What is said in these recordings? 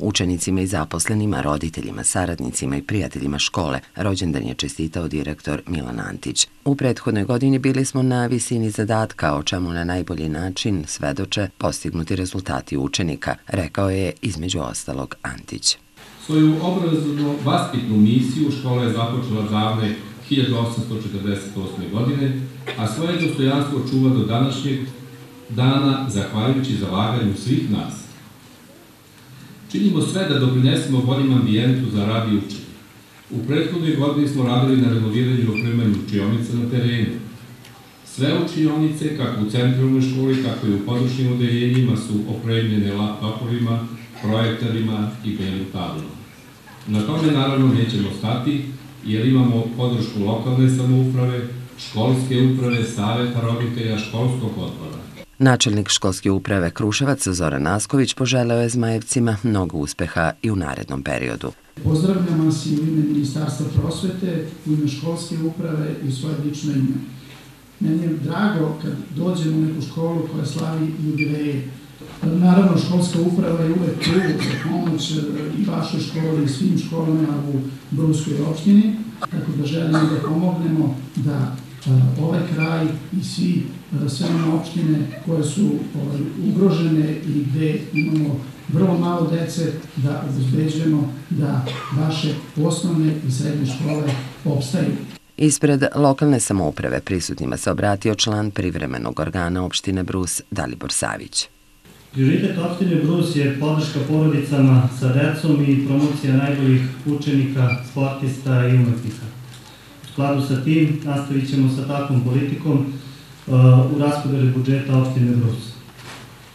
Učenicima i zaposlenima, roditeljima, saradnicima i prijateljima škole rođendan je čestitao direktor Milan Antić. U prethodnoj godini bili smo na visini zadatka, o čemu na najbolji način svedoče postignuti rezultati učenika, rekao je između ostalog Antić. Svoju obrazovno vaspitnu misiju škola je započela davne 1848. godine, a svoje dostojanstvo čuva do današnjeg dana zahvaljujući zalaganju svih nas. Činimo sve da doprinesemo boljem ambijentu za rad i učenje. U prethodnoj godini smo radili na renoviranju i opremanju učionica na terenu. Sve učionice, kako u centralnoj školi, tako i u područnim odeljenjima, su opremljene laptopovima, projektorima i belim tablom. Na tome naravno nećemo stati, jer imamo podršku lokalne samouprave, školske uprave, saveta roditelja, školskog odbora. Načelnik školske uprave Kruševac Zoran Nasković poželeo je Zmajevcima mnogo uspeha i u narednom periodu. Pozdravljam vas i u ime Ministarstva prosvete, u ime školske uprave i u svoje lično ime. Meni je drago kad dođem u neku školu koja slavi jubileje. Naravno, školska uprava je uvek tu za pomoć i vašoj školi i svim školama u Bruskoj opštini, tako da želimo da pomognemo da ovaj kraj i svi, sve one opštine koje su ovaj, ugrožene i gde imamo vrlo malo dece, da obezbeđujemo da vaše osnovne i srednje škole opstaju. Ispred lokalne samouprave prisutnima se obratio član privremenog organa opštine Brus Dalibor Savić. Prioritet opštine Brus je podrška porodicama sa decom i promocija najboljih učenika, sportista i umetnika. Skladu sa tim nastavit ćemo sa takvom politikom uh, u raspodeli budžeta opštine Brus.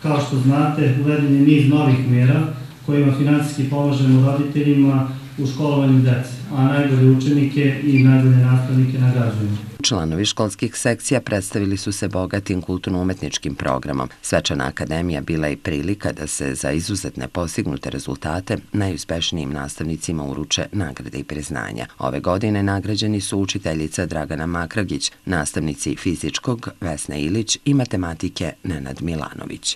Kao što znate, uveden je niz novih mera kojima finansijski pomažemo roditeljima u školovanju dece, a najbolje učenike i najbolje nastavnike nagrađujemo. Članovi školskih sekcija predstavili su se bogatim kulturno-umetničkim programom. Svečana akademija bila je prilika da se za izuzetne postignute rezultate najuspešnijim nastavnicima uruče nagrade i priznanja. Ove godine nagrađeni su učiteljica Dragana Makragić, nastavnici fizičkog Vesna Ilić i matematike Nenad Milanović.